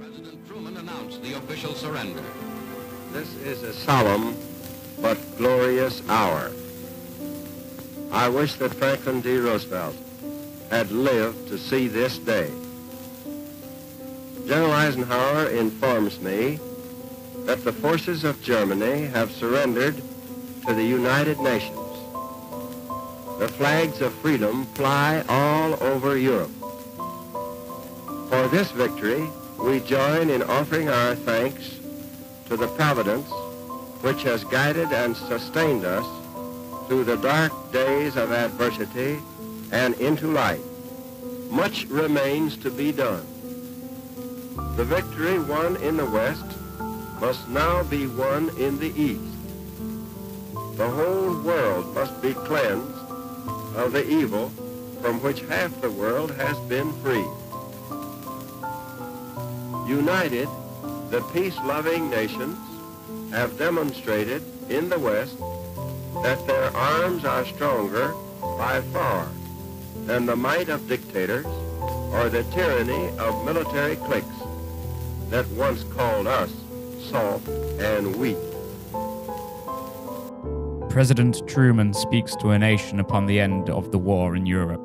President Truman announced the official surrender. This is a solemn but glorious hour. I wish that Franklin D. Roosevelt had lived to see this day. General Eisenhower informs me that the forces of Germany have surrendered to the United Nations. The flags of freedom fly all over Europe. For this victory, we join in offering our thanks to the Providence which has guided and sustained us through the dark days of adversity and into light. Much remains to be done. The victory won in the West must now be won in the East. The whole world must be cleansed of the evil from which half the world has been freed. United, the peace-loving nations have demonstrated in the West that their arms are stronger by far than the might of dictators or the tyranny of military cliques that once called us soft and weak. President Truman speaks to a nation upon the end of the war in Europe.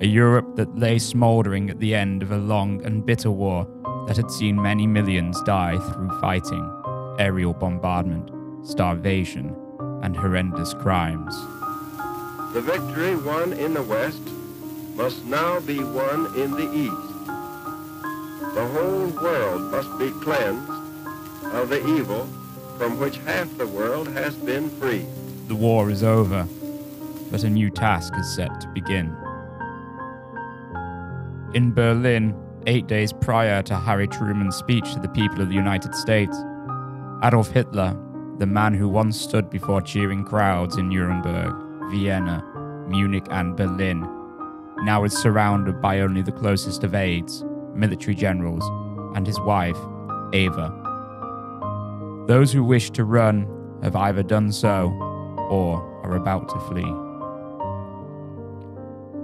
A Europe that lay smouldering at the end of a long and bitter war that had seen many millions die through fighting, aerial bombardment, starvation, and horrendous crimes. The victory won in the West must now be won in the East. The whole world must be cleansed of the evil from which half the world has been freed. The war is over, but a new task is set to begin. In Berlin, eight days prior to Harry Truman's speech to the people of the United States, Adolf Hitler, the man who once stood before cheering crowds in Nuremberg, Vienna, Munich, and Berlin, now is surrounded by only the closest of aides, military generals, and his wife, Eva. Those who wish to run have either done so or are about to flee.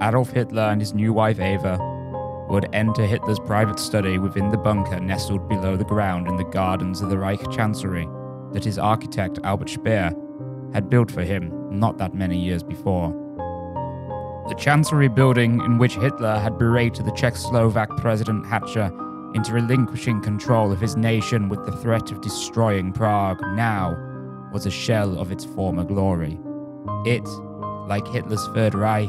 Adolf Hitler and his new wife Eva would enter Hitler's private study within the bunker nestled below the ground in the gardens of the Reich Chancellery that his architect Albert Speer had built for him not that many years before. The Chancellery building in which Hitler had berated the Czechoslovak President Hácha into relinquishing control of his nation with the threat of destroying Prague now was a shell of its former glory. It, like Hitler's Third Reich,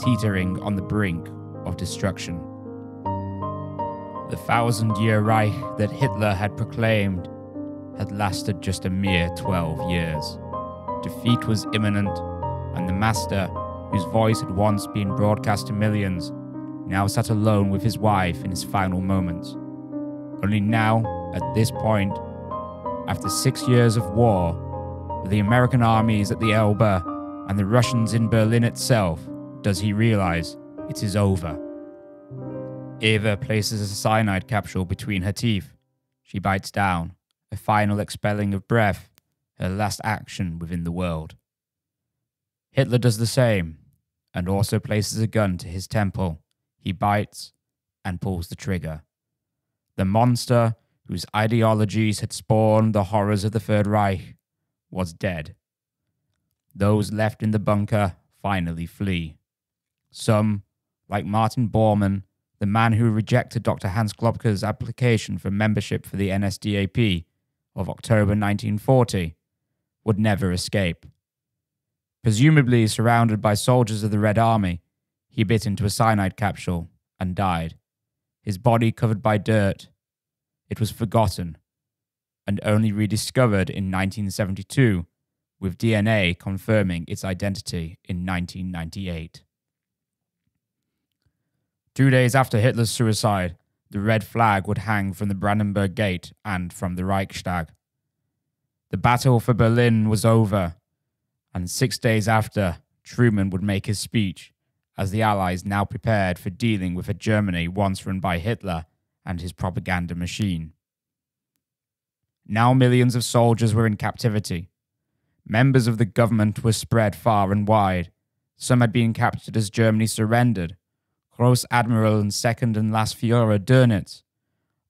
teetering on the brink of destruction. The thousand year Reich that Hitler had proclaimed had lasted just a mere 12 years. Defeat was imminent, and the master, whose voice had once been broadcast to millions, now sat alone with his wife in his final moments. Only now, at this point, after six years of war, with the American armies at the Elbe and the Russians in Berlin itself, does he realize it is over. Eva places a cyanide capsule between her teeth. She bites down, a final expelling of breath, her last action within the world. Hitler does the same, and also places a gun to his temple. He bites and pulls the trigger. The monster, whose ideologies had spawned the horrors of the Third Reich, was dead. Those left in the bunker finally flee. Some, like Martin Bormann, the man who rejected Dr. Hans Globke's application for membership for the NSDAP of October 1940, would never escape. Presumably surrounded by soldiers of the Red Army, he bit into a cyanide capsule and died, his body covered by dirt. It was forgotten and only rediscovered in 1972, with DNA confirming its identity in 1998. Two days after Hitler's suicide, the red flag would hang from the Brandenburg Gate and from the Reichstag. The battle for Berlin was over, and six days after, Truman would make his speech as the Allies now prepared for dealing with a Germany once run by Hitler and his propaganda machine. Now millions of soldiers were in captivity. Members of the government were spread far and wide. Some had been captured as Germany surrendered, Gross Admiral and Second and Last Führer Dönitz,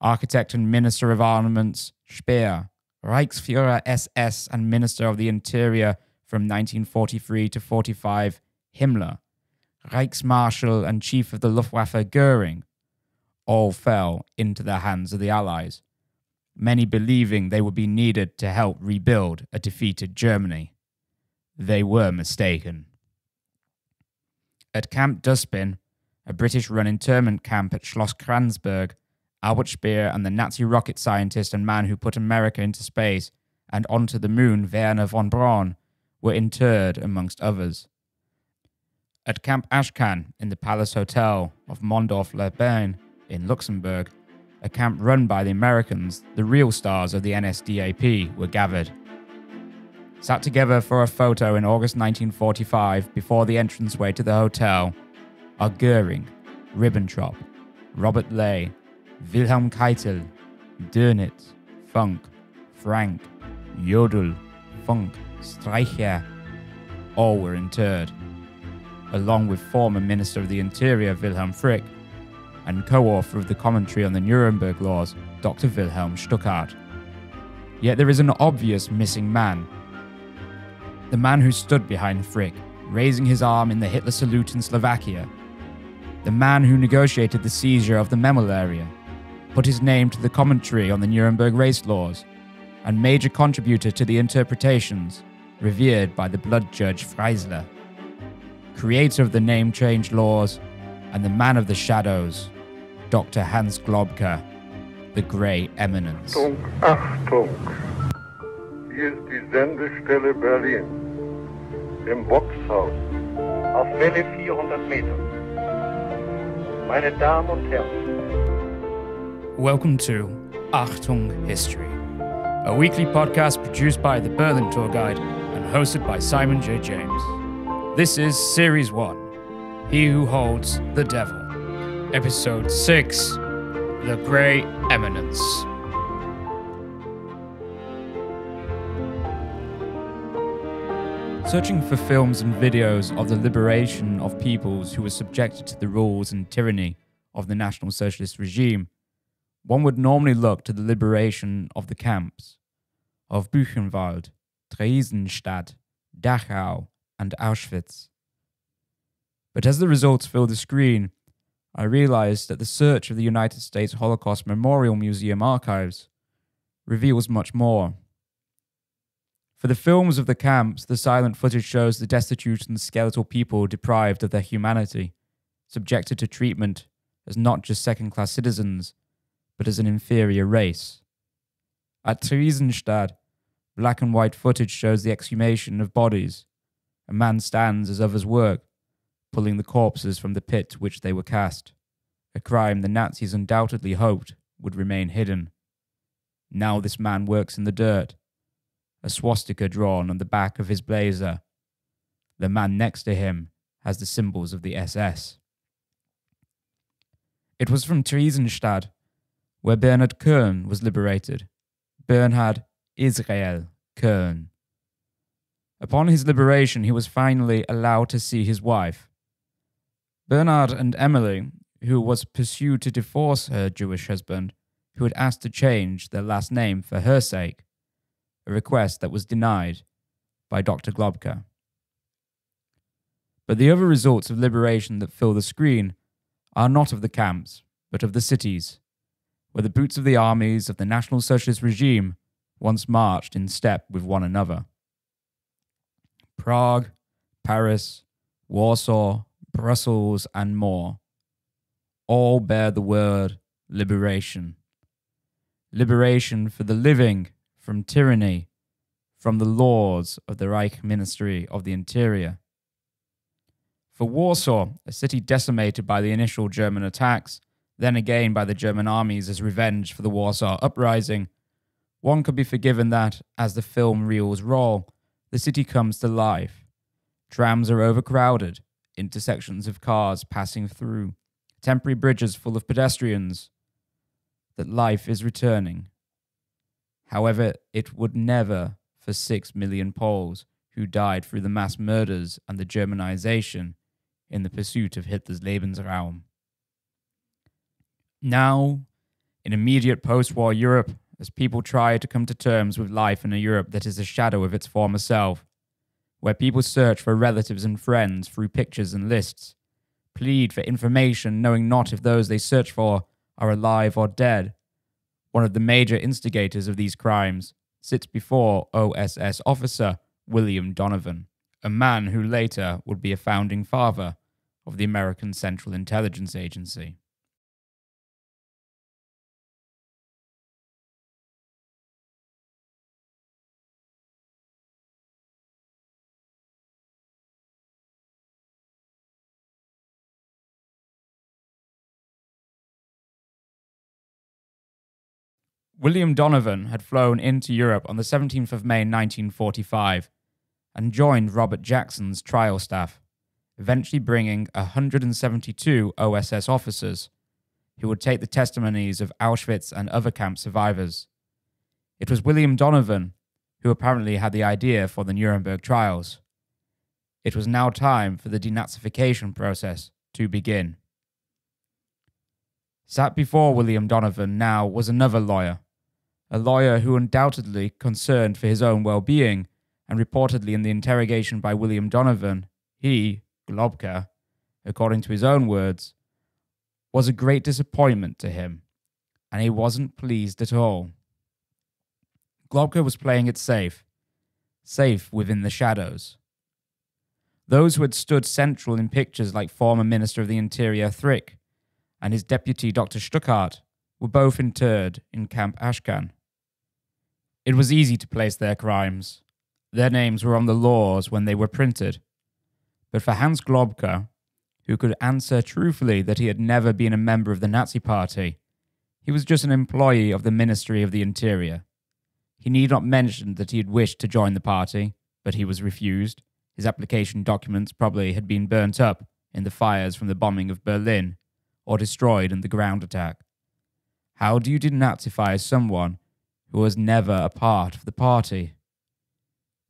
Architect and Minister of Armaments Speer, Reichsführer SS and Minister of the Interior from 1943 to 45 Himmler, Reichsmarschall and Chief of the Luftwaffe Goering, all fell into the hands of the Allies, many believing they would be needed to help rebuild a defeated Germany. They were mistaken. At Camp Dustbin, a British run internment camp at Schloss Kransberg, Albert Speer and the Nazi rocket scientist and man who put America into space and onto the moon, Wernher von Braun, were interred amongst others. At Camp Ashcan in the Palace Hotel of Mondorf-les-Bains in Luxembourg, a camp run by the Americans, the real stars of the NSDAP were gathered. Sat together for a photo in August 1945 before the entranceway to the hotel are Goering, Ribbentrop, Robert Ley, Wilhelm Keitel, Dönitz, Funk, Frank, Jodl, Funk, Streicher, all were interred, along with former Minister of the Interior Wilhelm Frick and co author of the commentary on the Nuremberg laws, Dr. Wilhelm Stuckart. Yet there is an obvious missing man. The man who stood behind Frick, raising his arm in the Hitler salute in Slovakia. The man who negotiated the seizure of the Memel area, put his name to the commentary on the Nuremberg race laws, and major contributor to the interpretations revered by the blood judge Freisler. Creator of the name change laws and the man of the shadows, Dr. Hans Globke, the Grey Eminence. Achtung, Achtung! Hier ist die Sendestelle Berlin. Im Boxhaus. Auf Welle 400 Meter. Meine Damen und Herren. Welcome to Achtung History, a weekly podcast produced by the Berlin Tour Guide and hosted by Simon J. James. This is Series 1 He Who Holds the Devil, Episode 6 The Grey Eminence. Searching for films and videos of the liberation of peoples who were subjected to the rules and tyranny of the National Socialist regime, one would normally look to the liberation of the camps of Buchenwald, Theresienstadt, Dachau, and Auschwitz. But as the results filled the screen, I realized that the search of the United States Holocaust Memorial Museum archives reveals much more. For the films of the camps, the silent footage shows the destitute and skeletal people deprived of their humanity, subjected to treatment as not just second class citizens, but as an inferior race. At Theresienstadt, black and white footage shows the exhumation of bodies. A man stands as others work, pulling the corpses from the pit to which they were cast, a crime the Nazis undoubtedly hoped would remain hidden. Now this man works in the dirt, a swastika drawn on the back of his blazer. The man next to him has the symbols of the SS. It was from Theresienstadt where Bernhard Köln was liberated. Bernhard Israel Köln. Upon his liberation, he was finally allowed to see his wife. Bernhard and Emily, who was pursued to divorce her Jewish husband, who had asked to change their last name for her sake, a request that was denied by Dr. Globke. But the other results of liberation that fill the screen are not of the camps, but of the cities, where the boots of the armies of the National Socialist regime once marched in step with one another. Prague, Paris, Warsaw, Brussels, and more all bear the word liberation. Liberation for the living from tyranny, from the laws of the Reich Ministry of the Interior. For Warsaw, a city decimated by the initial German attacks, then again by the German armies as revenge for the Warsaw Uprising, one could be forgiven that, as the film reels roll, the city comes to life. Trams are overcrowded, intersections of cars passing through, temporary bridges full of pedestrians. That life is returning. However, it would never for six million Poles who died through the mass murders and the Germanization in the pursuit of Hitler's Lebensraum Now, in immediate post war Europe, as people try to come to terms with life in a Europe that is a shadow of its former self, where people search for relatives and friends through pictures and lists, plead for information knowing not if those they search for are alive or dead. One of the major instigators of these crimes sits before OSS officer William Donovan, a man who later would be a founding father of the American Central Intelligence Agency. William Donovan had flown into Europe on the 17th of May 1945 and joined Robert Jackson's trial staff, eventually bringing 172 OSS officers who would take the testimonies of Auschwitz and other camp survivors. It was William Donovan who apparently had the idea for the Nuremberg trials. It was now time for the denazification process to begin. Sat before William Donovan now was another lawyer, a lawyer who undoubtedly concerned for his own well being, and reportedly in the interrogation by William Donovan, he, Globke, according to his own words, was a great disappointment to him, and he wasn't pleased at all. Globke was playing it safe, safe within the shadows. Those who had stood central in pictures like former Minister of the Interior Frick and his deputy Dr. Stuckart were both interred in Camp Ashcan. It was easy to place their crimes. Their names were on the laws when they were printed. But for Hans Globke, who could answer truthfully that he had never been a member of the Nazi Party, he was just an employee of the Ministry of the Interior. He need not mention that he had wished to join the party, but he was refused. His application documents probably had been burnt up in the fires from the bombing of Berlin or destroyed in the ground attack. How do you denazify someone who was never a part of the party?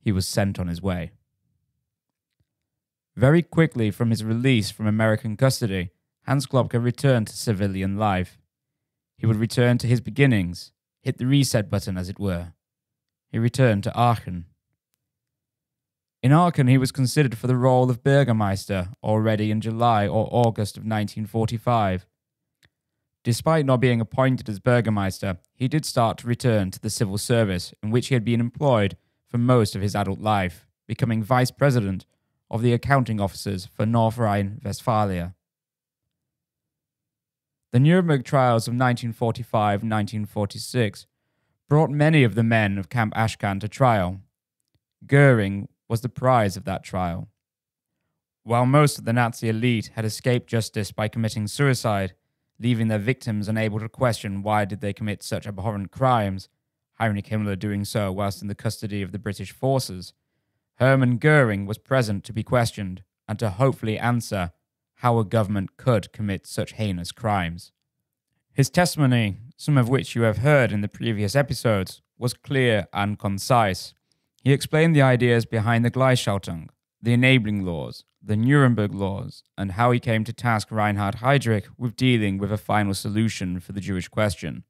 He was sent on his way. Very quickly from his release from American custody, Hans Globke returned to civilian life. He would return to his beginnings, hit the reset button, as it were. He returned to Aachen. In Aachen, he was considered for the role of Burgermeister already in July or August of 1945. Despite not being appointed as Burgermeister, he did start to return to the civil service in which he had been employed for most of his adult life, becoming Vice President of the accounting officers for North Rhine Westphalia. The Nuremberg trials of 1945 and 1946 brought many of the men of Camp Ashcan to trial. Goering was the prize of that trial. While most of the Nazi elite had escaped justice by committing suicide, leaving their victims unable to question why did they commit such abhorrent crimes, Heinrich Himmler doing so whilst in the custody of the British forces. Hermann Goering was present to be questioned and to hopefully answer how a government could commit such heinous crimes. His testimony, some of which you have heard in the previous episodes, was clear and concise. He explained the ideas behind the Gleichschaltung, the enabling laws, the Nuremberg laws, and how he came to task Reinhard Heydrich with dealing with a final solution for the Jewish question.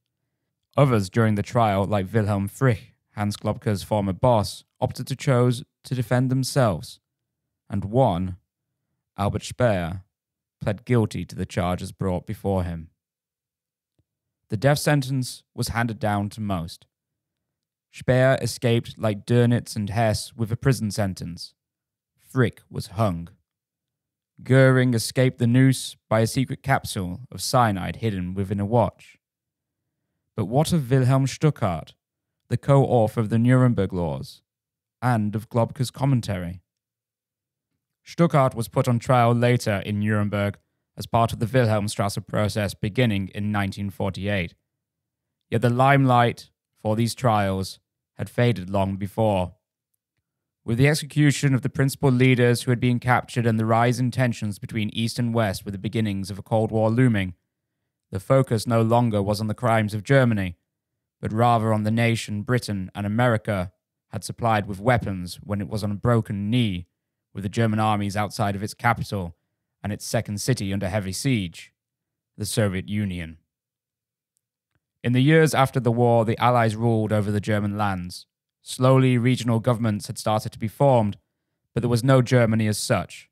Others during the trial, like Wilhelm Frick, Hans Globke's former boss, opted to choose to defend themselves, and one, Albert Speer, pled guilty to the charges brought before him. The death sentence was handed down to most. Speer escaped like Dönitz and Hess with a prison sentence. Frick was hung. Goering escaped the noose by a secret capsule of cyanide hidden within a watch. But what of Wilhelm Stuckart, the co author of the Nuremberg Laws and of Globke's commentary? Stuckart was put on trial later in Nuremberg as part of the Wilhelmstrasse process beginning in 1948. Yet the limelight for these trials had faded long before. With the execution of the principal leaders who had been captured and the rise in tensions between East and West with the beginnings of a Cold War looming, the focus no longer was on the crimes of Germany, but rather on the nation Britain and America had supplied with weapons when it was on a broken knee, with the German armies outside of its capital and its second city under heavy siege, the Soviet Union. In the years after the war, the Allies ruled over the German lands. Slowly, regional governments had started to be formed, but there was no Germany as such.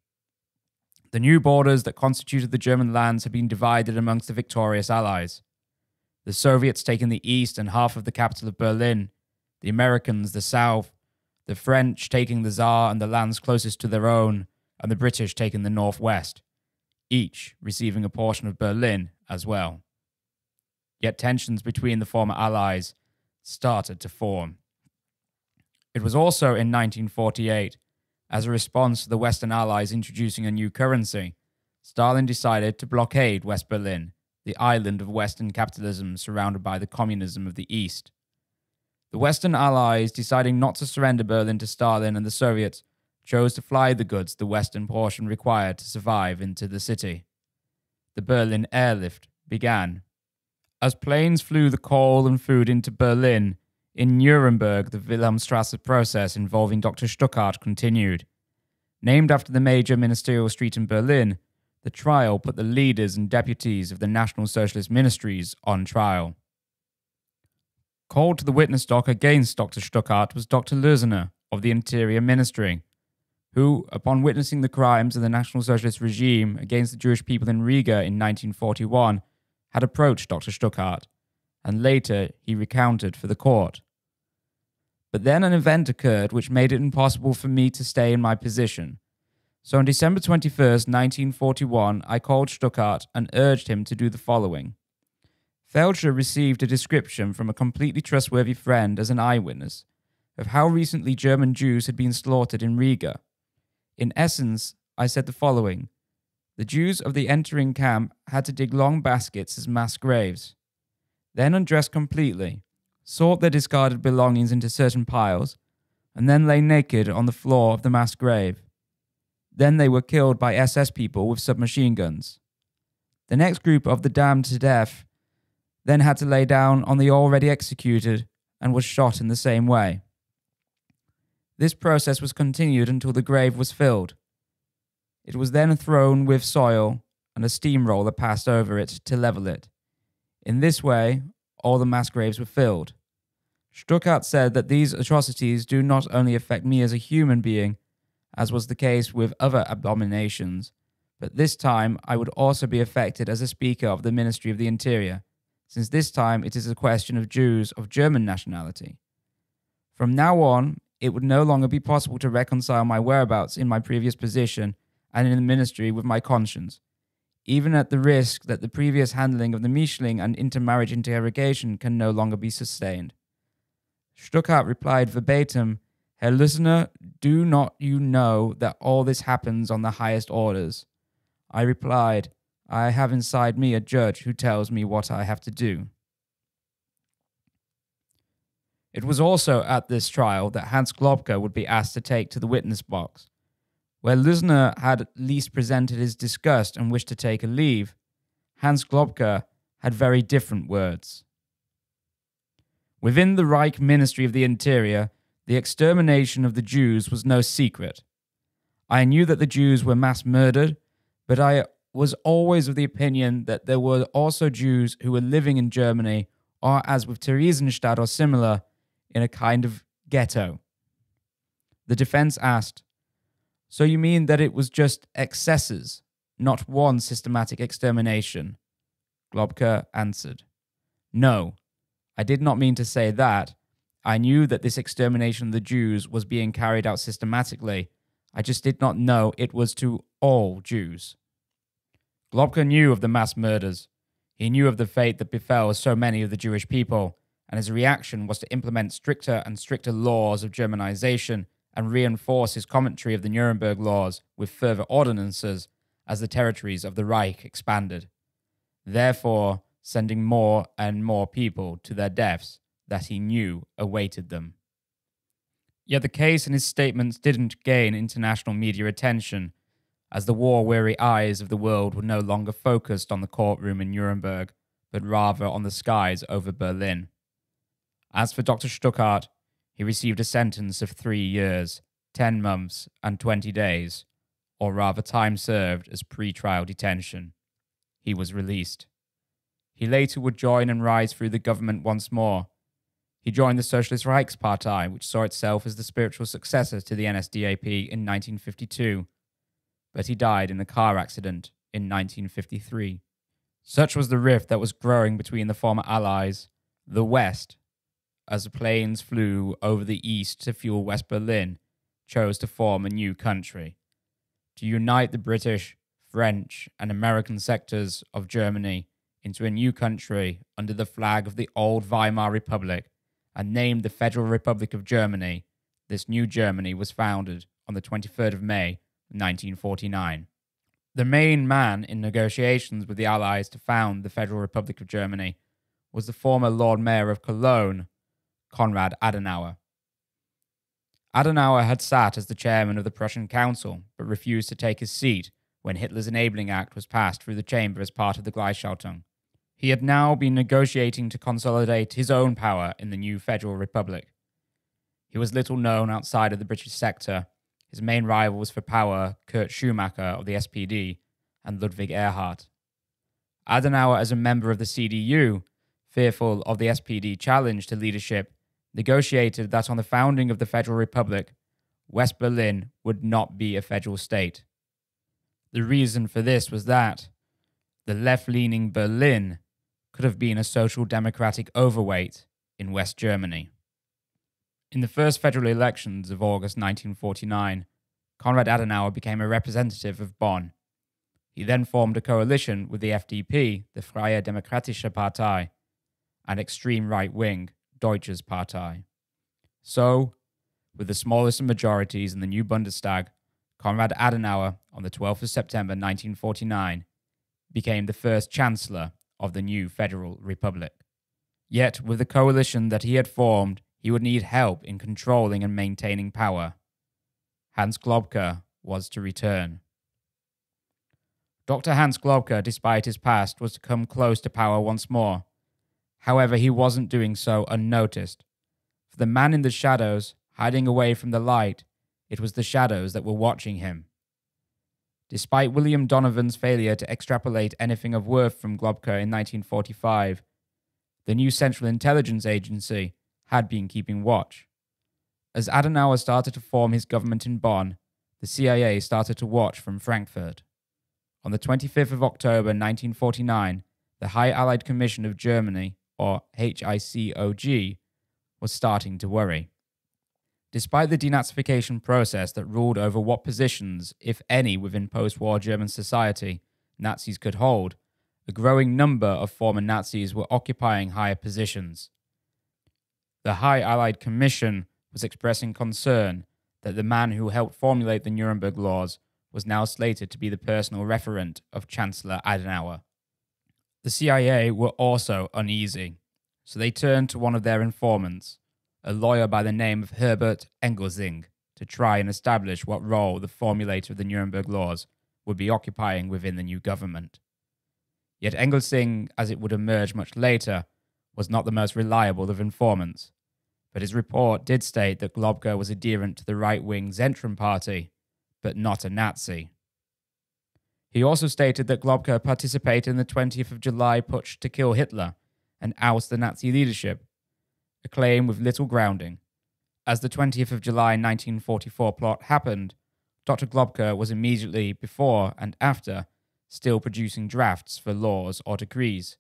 The new borders that constituted the German lands had been divided amongst the victorious Allies. The Soviets taking the east and half of the capital of Berlin, the Americans the south, the French taking the Saar and the lands closest to their own, and the British taking the northwest, each receiving a portion of Berlin as well. Yet tensions between the former Allies started to form. It was also in 1948, as a response to the Western Allies introducing a new currency, Stalin decided to blockade West Berlin, the island of Western capitalism surrounded by the communism of the East. The Western Allies, deciding not to surrender Berlin to Stalin and the Soviets, chose to fly the goods the western portion required to survive into the city. The Berlin airlift began. As planes flew the coal and food into Berlin, in Nuremberg, the Wilhelmstrasse process involving Dr. Stuckart continued. Named after the major ministerial street in Berlin, the trial put the leaders and deputies of the National Socialist ministries on trial. Called to the witness dock against Dr. Stuckart was Dr. Lösener of the Interior Ministry, who, upon witnessing the crimes of the National Socialist regime against the Jewish people in Riga in 1941, had approached Dr. Stuckart, and later he recounted for the court. But then an event occurred which made it impossible for me to stay in my position. So on December 21st, 1941, I called Stuckart and urged him to do the following. Felscher received a description from a completely trustworthy friend as an eyewitness of how recently German Jews had been slaughtered in Riga. In essence, I said the following The Jews of the entering camp had to dig long baskets as mass graves, then undress completely, sort their discarded belongings into certain piles, and then lay naked on the floor of the mass grave. Then they were killed by SS people with submachine guns. The next group of the damned to death then had to lay down on the already executed and was shot in the same way. This process was continued until the grave was filled. It was then thrown with soil and a steamroller passed over it to level it. In this way, all the mass graves were filled. Stuckart said that these atrocities do not only affect me as a human being, as was the case with other abominations, but this time I would also be affected as a speaker of the Ministry of the Interior, since this time it is a question of Jews of German nationality. From now on, it would no longer be possible to reconcile my whereabouts in my previous position and in the ministry with my conscience, even at the risk that the previous handling of the Mischling and intermarriage interrogation can no longer be sustained. Stuckart replied verbatim, Herr Lösener, do not you know that all this happens on the highest orders? I replied, I have inside me a judge who tells me what I have to do. It was also at this trial that Hans Globke would be asked to take to the witness box. Where Lösener had at least presented his disgust and wished to take a leave, Hans Globke had very different words. Within the Reich Ministry of the Interior, the extermination of the Jews was no secret. I knew that the Jews were mass murdered, but I was always of the opinion that there were also Jews who were living in Germany, or as with Theresienstadt or similar, in a kind of ghetto. The defense asked, So you mean that it was just excesses, not one systematic extermination? Globke answered, No, I did not mean to say that. I knew that this extermination of the Jews was being carried out systematically. I just did not know it was to all Jews. Globke knew of the mass murders. He knew of the fate that befell so many of the Jewish people, and his reaction was to implement stricter and stricter laws of Germanization and reinforce his commentary of the Nuremberg laws with further ordinances as the territories of the Reich expanded, therefore sending more and more people to their deaths that he knew awaited them. Yet the case and his statements didn't gain international media attention as the war weary eyes of the world were no longer focused on the courtroom in Nuremberg, but rather on the skies over Berlin. As for Dr. Stuckart, he received a sentence of three years, ten months, and twenty days, or rather time served as pre trial detention. He was released. He later would join and rise through the government once more. He joined the Socialist Reichspartei, which saw itself as the spiritual successor to the NSDAP in 1952, but he died in a car accident in 1953. Such was the rift that was growing between the former Allies, the West, as the planes flew over the East to fuel West Berlin, chose to form a new country. To unite the British, French, and American sectors of Germany into a new country under the flag of the old Weimar Republic and named the Federal Republic of Germany, this new Germany was founded on the 23rd of May, 1949. The main man in negotiations with the Allies to found the Federal Republic of Germany was the former Lord Mayor of Cologne, Konrad Adenauer. Adenauer had sat as the chairman of the Prussian Council, but refused to take his seat when Hitler's Enabling Act was passed through the chamber as part of the Gleichschaltung. He had now been negotiating to consolidate his own power in the new Federal Republic. He was little known outside of the British sector, his main rivals for power, Kurt Schumacher of the SPD and Ludwig Erhard. Adenauer, as a member of the CDU, fearful of the SPD challenge to leadership, negotiated that on the founding of the Federal Republic, West Berlin would not be a federal state. The reason for this was that the left leaning Berlin could have been a social democratic overweight in West Germany. In the first federal elections of August 1949, Konrad Adenauer became a representative of Bonn. He then formed a coalition with the FDP, the Freie Demokratische Partei, an extreme right wing, Deutsches Partei. So, with the smallest of majorities in the new Bundestag, Konrad Adenauer, on the 12th of September 1949, became the first Chancellor of the new Federal Republic. Yet, with the coalition that he had formed, he would need help in controlling and maintaining power. Hans Globke was to return. Dr. Hans Globke, despite his past, was to come close to power once more. However, he wasn't doing so unnoticed. For the man in the shadows, hiding away from the light, it was the shadows that were watching him. Despite William Donovan's failure to extrapolate anything of worth from Globke in 1945, the new Central Intelligence Agency had been keeping watch. As Adenauer started to form his government in Bonn, the CIA started to watch from Frankfurt. On the 25th of October 1949, the High Allied Commission of Germany, or HICOG, was starting to worry. Despite the denazification process that ruled over what positions, if any, within post war German society Nazis could hold, a growing number of former Nazis were occupying higher positions the High Allied Commission was expressing concern that the man who helped formulate the Nuremberg laws was now slated to be the personal referent of Chancellor Adenauer. The CIA were also uneasy, so they turned to one of their informants, a lawyer by the name of Herbert Engelsing, to try and establish what role the formulator of the Nuremberg laws would be occupying within the new government. Yet Engelsing, as it would emerge much later, was not the most reliable of informants, but his report did state that Globke was adherent to the right wing Zentrum Party, but not a Nazi. He also stated that Globke participated in the 20th of July putsch to kill Hitler and oust the Nazi leadership, a claim with little grounding. As the 20th of July 1944 plot happened, Dr. Globke was immediately before and after still producing drafts for laws or decrees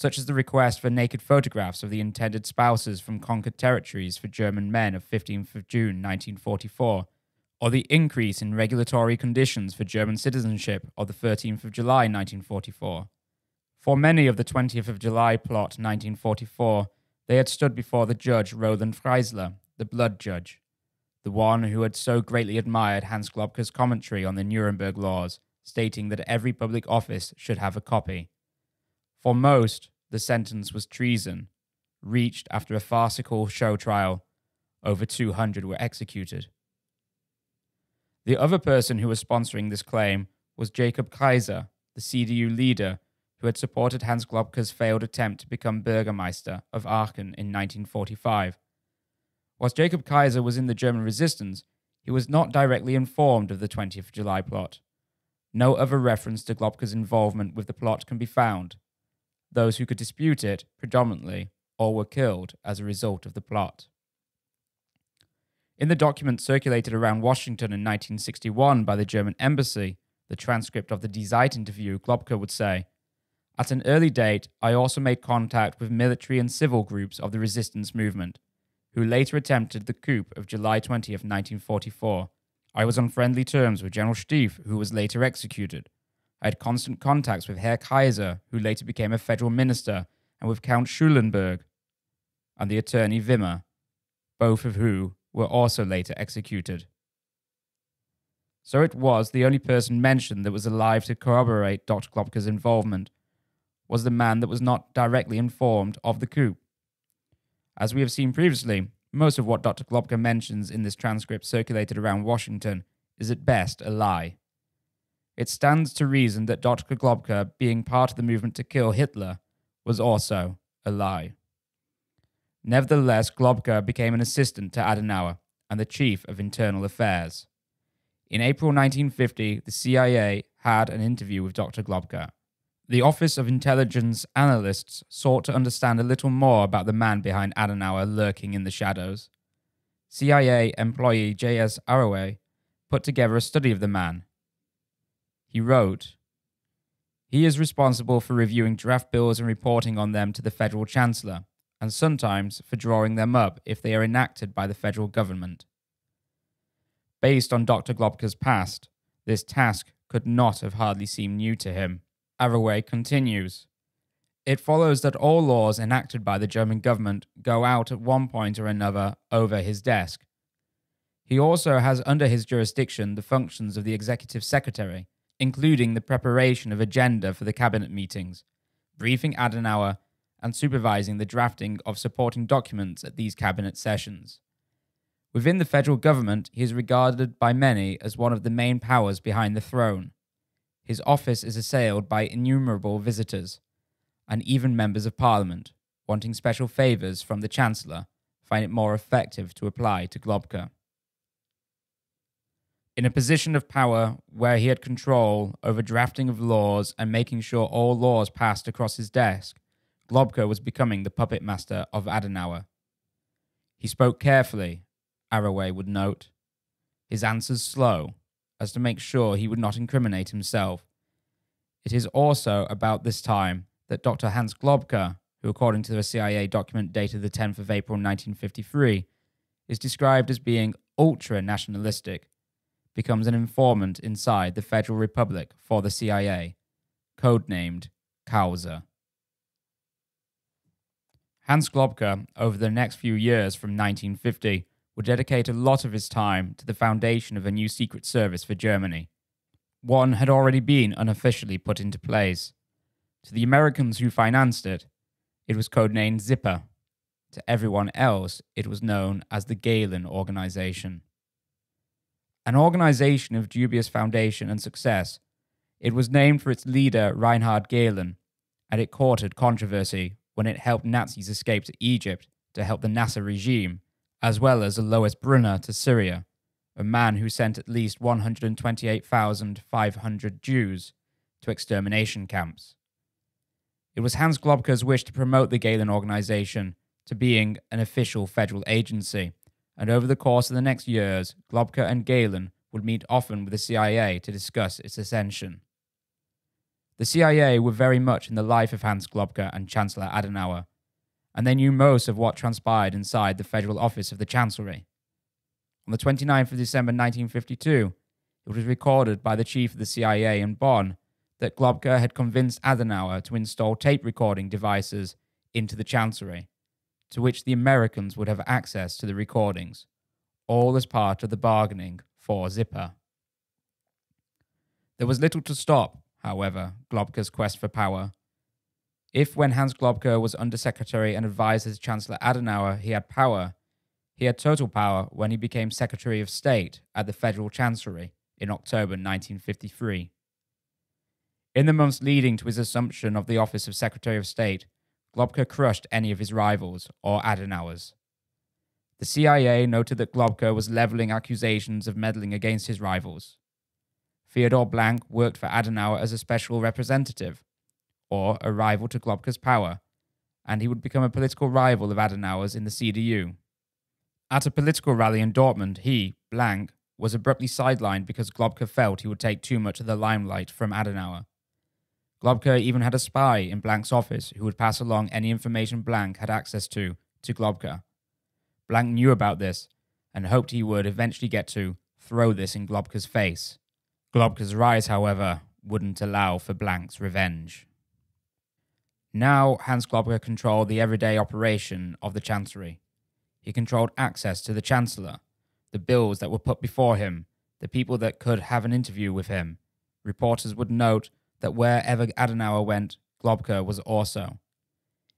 such as the request for naked photographs of the intended spouses from conquered territories for German men of 15th of June 1944, or the increase in regulatory conditions for German citizenship of the 13th of July 1944. For many of the 20th of July plot 1944, they had stood before the judge Roland Freisler, the blood judge, the one who had so greatly admired Hans Globke's commentary on the Nuremberg laws, stating that every public office should have a copy. For most, the sentence was treason, reached after a farcical show trial. Over 200 were executed. The other person who was sponsoring this claim was Jakob Kaiser, the CDU leader who had supported Hans Globke's failed attempt to become Burgermeister of Aachen in 1945. Whilst Jakob Kaiser was in the German resistance, he was not directly informed of the 20th July plot. No other reference to Globke's involvement with the plot can be found, those who could dispute it predominantly or were killed as a result of the plot. In the document circulated around Washington in 1961 by the German embassy, the transcript of the Die Zeit interview, Globke would say, At an early date, I also made contact with military and civil groups of the resistance movement, who later attempted the coup of July 20, 1944. I was on friendly terms with General Stieff, who was later executed. I had constant contacts with Herr Kaiser, who later became a federal minister, and with Count Schulenburg and the attorney Wirmer, both of whom were also later executed. So it was the only person mentioned that was alive to corroborate Dr. Globke's involvement was the man that was not directly informed of the coup. As we have seen previously, most of what Dr. Globke mentions in this transcript circulated around Washington is at best a lie. It stands to reason that Dr. Globke, being part of the movement to kill Hitler, was also a lie. Nevertheless, Globke became an assistant to Adenauer and the chief of internal affairs. In April 1950, the CIA had an interview with Dr. Globke. The Office of Intelligence Analysts sought to understand a little more about the man behind Adenauer lurking in the shadows. CIA employee J.S. Arroway put together a study of the man he wrote, He is responsible for reviewing draft bills and reporting on them to the federal chancellor, and sometimes for drawing them up if they are enacted by the federal government. Based on Dr. Globke's past, this task could not have hardly seemed new to him. Arroway continues. It follows that all laws enacted by the German government go out at one point or another over his desk. He also has under his jurisdiction the functions of the executive secretary, including the preparation of agenda for the cabinet meetings, briefing Adenauer, and supervising the drafting of supporting documents at these cabinet sessions. Within the federal government, he is regarded by many as one of the main powers behind the throne. His office is assailed by innumerable visitors, and even members of parliament, wanting special favours from the Chancellor, find it more effective to apply to Globke. In a position of power where he had control over drafting of laws and making sure all laws passed across his desk, Globke was becoming the puppet master of Adenauer. He spoke carefully, Arroway would note, his answers slow, as to make sure he would not incriminate himself. It is also about this time that Dr. Hans Globke, who according to the CIA document dated the 10th of April 1953, is described as being ultra nationalistic becomes an informant inside the Federal Republic for the CIA, codenamed Kauser. Hans Globke, over the next few years from 1950, would dedicate a lot of his time to the foundation of a new secret service for Germany. One had already been unofficially put into place. To the Americans who financed it, it was codenamed Zipper. To everyone else, it was known as the Gehlen Organization. An organization of dubious foundation and success, it was named for its leader Reinhard Gehlen, and it courted controversy when it helped Nazis escape to Egypt to help the Nasser regime, as well as Alois Brunner to Syria, a man who sent at least 128,500 Jews to extermination camps. It was Hans Globke's wish to promote the Gehlen organization to being an official federal agency and over the course of the next years, Globke and Gehlen would meet often with the CIA to discuss its ascension. The CIA were very much in the life of Hans Globke and Chancellor Adenauer, and they knew most of what transpired inside the Federal Office of the Chancellery. On the 29th of December 1952, it was recorded by the chief of the CIA in Bonn that Globke had convinced Adenauer to install tape recording devices into the Chancellery to which the Americans would have access to the recordings, all as part of the bargaining for Zipper. There was little to stop, however, Globke's quest for power. If, when Hans Globke was Undersecretary and advisor to Chancellor Adenauer, he had power, he had total power when he became Secretary of State at the Federal Chancellery in October 1953. In the months leading to his assumption of the office of Secretary of State, Globke crushed any of his rivals or Adenauer's. The CIA noted that Globke was leveling accusations of meddling against his rivals. Theodor Blank worked for Adenauer as a special representative, or a rival to Globke's power, and he would become a political rival of Adenauer's in the CDU. At a political rally in Dortmund, he, Blank, was abruptly sidelined because Globke felt he would take too much of the limelight from Adenauer. Globke even had a spy in Blank's office who would pass along any information Blank had access to to Globke. Blank knew about this and hoped he would eventually get to throw this in Globke's face. Globke's rise, however, wouldn't allow for Blank's revenge. Now Hans Globke controlled the everyday operation of the Chancery. He controlled access to the Chancellor, the bills that were put before him, the people that could have an interview with him. Reporters would note that wherever Adenauer went, Globke was also.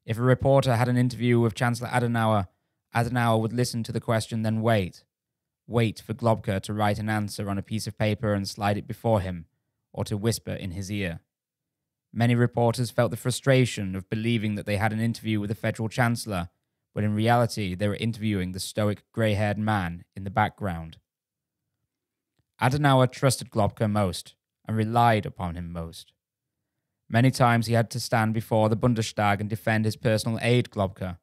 If a reporter had an interview with Chancellor Adenauer, Adenauer would listen to the question, then wait. Wait for Globke to write an answer on a piece of paper and slide it before him, or to whisper in his ear. Many reporters felt the frustration of believing that they had an interview with the federal chancellor, when in reality they were interviewing the stoic grey haired man in the background. Adenauer trusted Globke most and relied upon him most. Many times he had to stand before the Bundestag and defend his personal aide, Globke.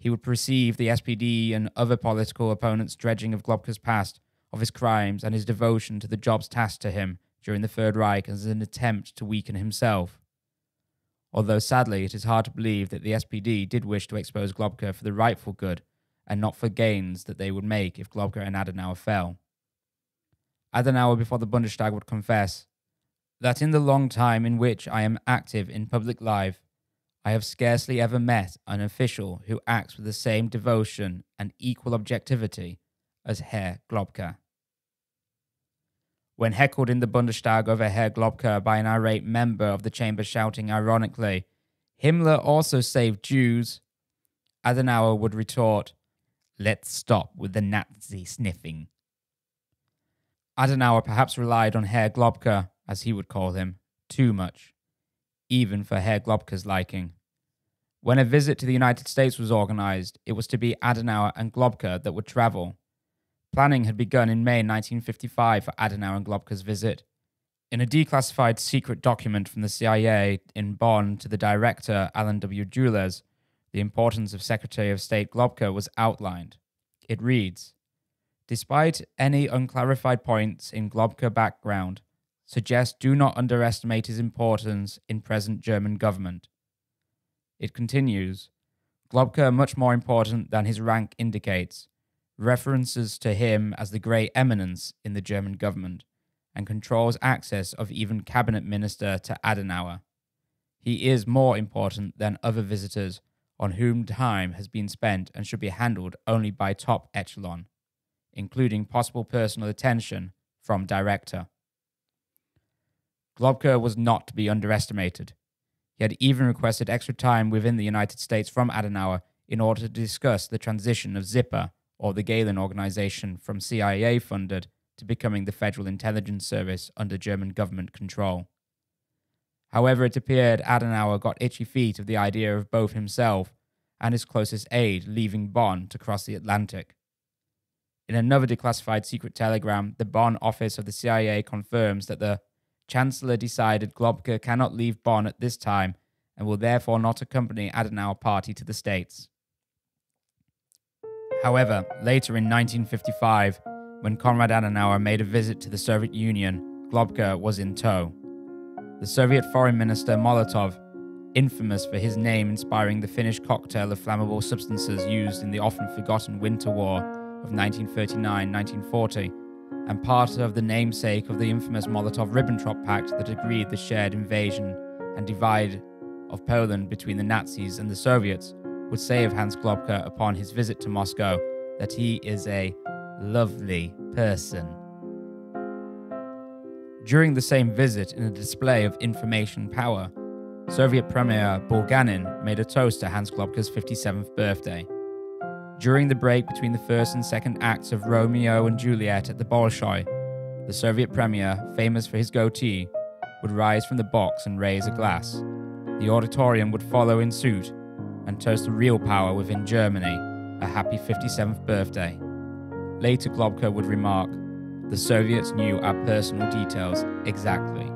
He would perceive the SPD and other political opponents' dredging of Globke's past, of his crimes, and his devotion to the jobs tasked to him during the Third Reich as an attempt to weaken himself. Although sadly, it is hard to believe that the SPD did wish to expose Globke for the rightful good and not for gains that they would make if Globke and Adenauer fell. Adenauer before the Bundestag would confess that in the long time in which I am active in public life, I have scarcely ever met an official who acts with the same devotion and equal objectivity as Herr Globke. When heckled in the Bundestag over Herr Globke by an irate member of the chamber shouting ironically, Himmler also saved Jews, Adenauer would retort, Let's stop with the Nazi sniffing. Adenauer perhaps relied on Herr Globke, as he would call him, too much, even for Herr Globke's liking. When a visit to the United States was organized, it was to be Adenauer and Globke that would travel. Planning had begun in May 1955 for Adenauer and Globke's visit. In a declassified secret document from the CIA in Bonn to the director, Alan W. Dulles, the importance of Secretary of State Globke was outlined. It reads Despite any unclarified points in Globke background, suggest do not underestimate his importance in present German government. It continues Globke much more important than his rank indicates, references to him as the grey eminence in the German government, and controls access of even cabinet minister to Adenauer. He is more important than other visitors on whom time has been spent and should be handled only by top echelon including possible personal attention from director. Globke was not to be underestimated. He had even requested extra time within the United States from Adenauer in order to discuss the transition of ZIPPER, or the Gehlen organization, from CIA funded to becoming the Federal Intelligence Service under German government control. However, it appeared Adenauer got itchy feet of the idea of both himself and his closest aide leaving Bonn to cross the Atlantic. In another declassified secret telegram, the Bonn office of the CIA confirms that the Chancellor decided Globke cannot leave Bonn at this time and will therefore not accompany Adenauer party to the States. However, later in 1955, when Konrad Adenauer made a visit to the Soviet Union, Globke was in tow. The Soviet Foreign Minister Molotov, infamous for his name inspiring the Finnish cocktail of flammable substances used in the often forgotten Winter War, of 1939 1940, and part of the namesake of the infamous Molotov Ribbentrop Pact that agreed the shared invasion and divide of Poland between the Nazis and the Soviets, would say of Hans Globke upon his visit to Moscow that he is a lovely person. During the same visit, in a display of information power, Soviet Premier Bulganin made a toast to Hans Globke's 57th birthday. During the break between the first and second acts of Romeo and Juliet at the Bolshoi, the Soviet premier, famous for his goatee, would rise from the box and raise a glass. The auditorium would follow in suit and toast the real power within Germany, a happy 57th birthday. Later, Globke would remark, The Soviets knew our personal details exactly.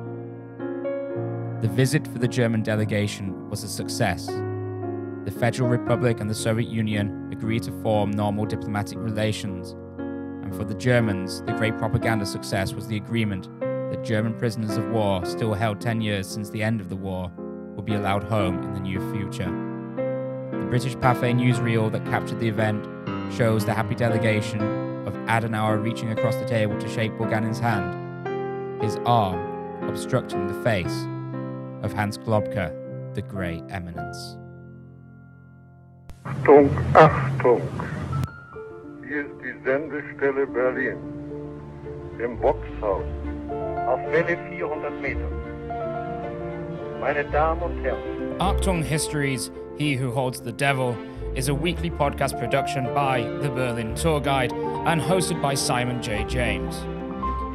The The visit for the German delegation was a success. The Federal Republic and the Soviet Union agreed to form normal diplomatic relations. And for the Germans, the great propaganda success was the agreement that German prisoners of war, still held 10 years since the end of the war, would be allowed home in the near future. The British Pathé newsreel that captured the event shows the happy delegation of Adenauer reaching across the table to shake Bulganin's hand, his arm obstructing the face of Hans Globke, the Grey Eminence. Achtung, Achtung! Hier ist die Sendestelle Berlin. Im Vox-Haus. Auf Welle 400 Meter. Meine Damen und Herren. Achtung Histories, He Who Holds the Devil, is a weekly podcast production by the Berlin Tour Guide and hosted by Simon J. James.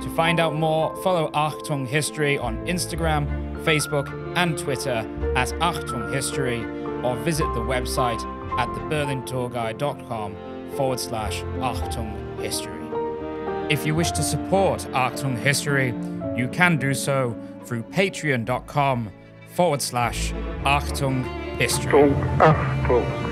To find out more, follow Achtung History on Instagram, Facebook, and Twitter at Achtung History, or visit the website at theberlintourguide.com forward slash Achtung History. If you wish to support Achtung History, you can do so through patreon.com forward slash Achtung History. Achtung, Achtung!